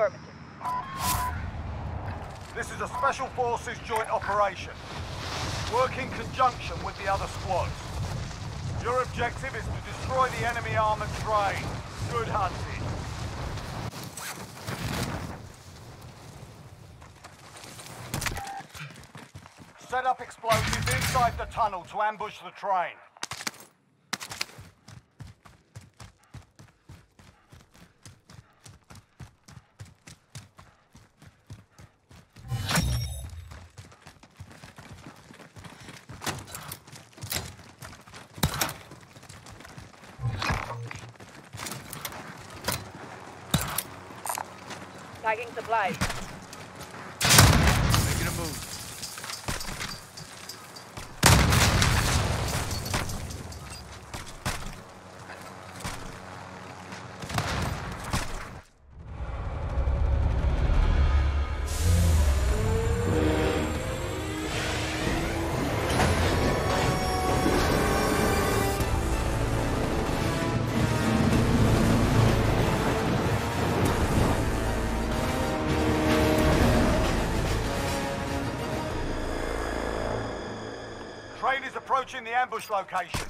Affirmative. This is a Special Forces joint operation. Work in conjunction with the other squads. Your objective is to destroy the enemy armored train. Good hunting. Set up explosives inside the tunnel to ambush the train. Tagging supplies. Train is approaching the ambush location.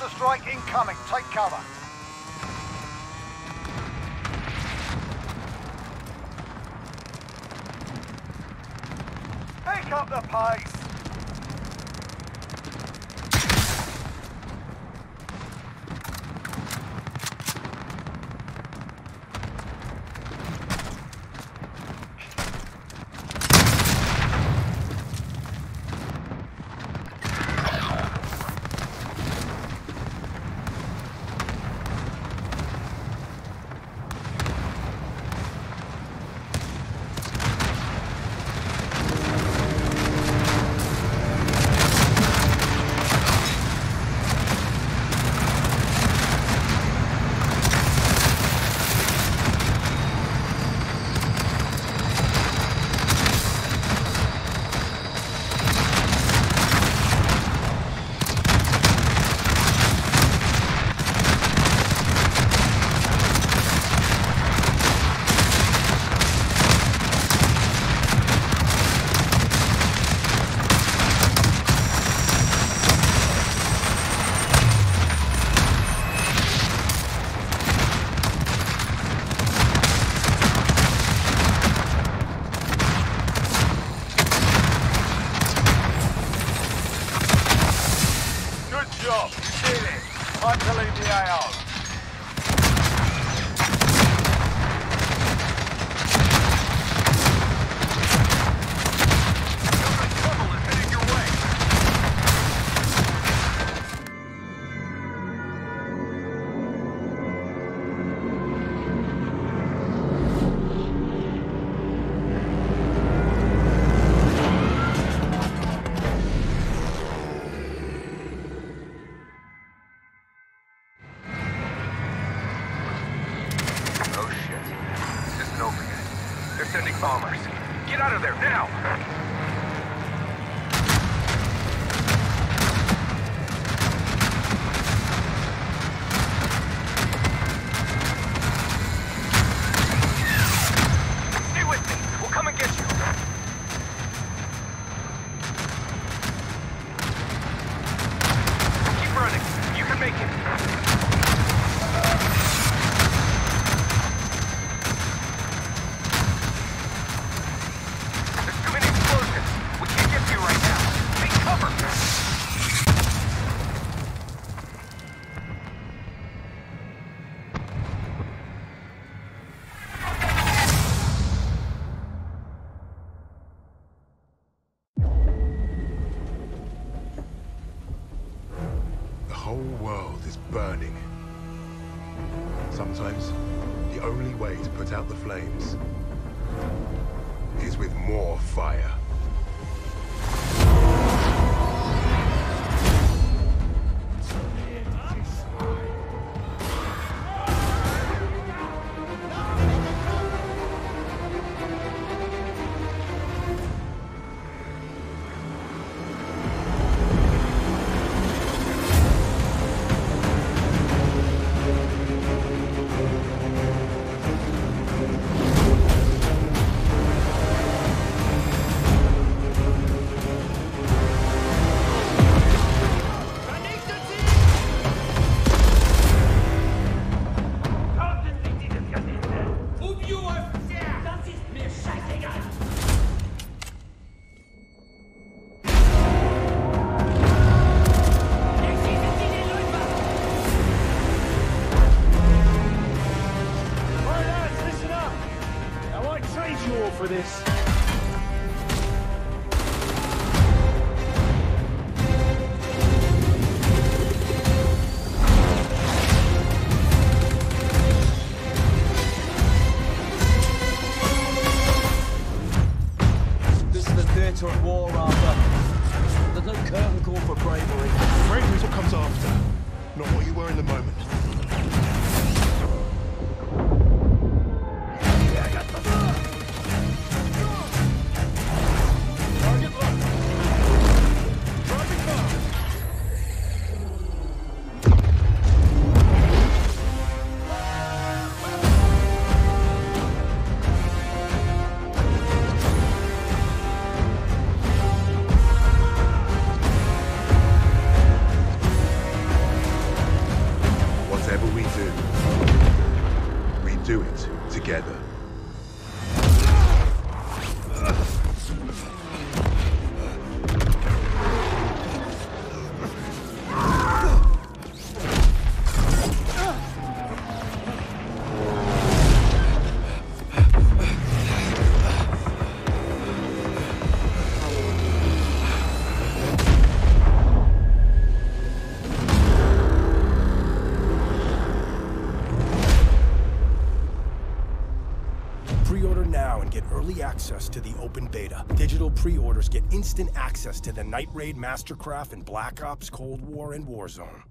Cluster strike incoming. Take cover. Pick up the pace. For this. This is the theatre of war, Arthur. There's no curtain call for bravery. Bravery is what comes after, not what you were in the moment. Access to the open beta. Digital pre-orders get instant access to the Night Raid Mastercraft and Black Ops Cold War and Warzone.